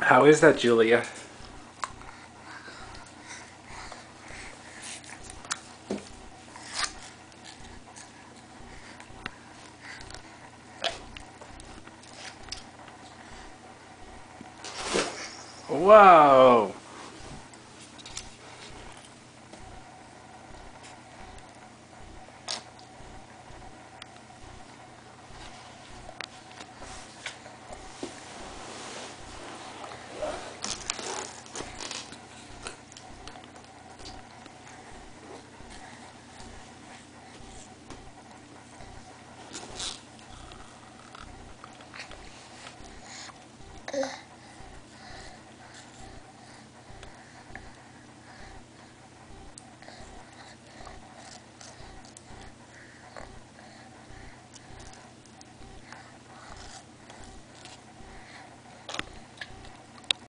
How is that, Julia? Whoa! Ugh.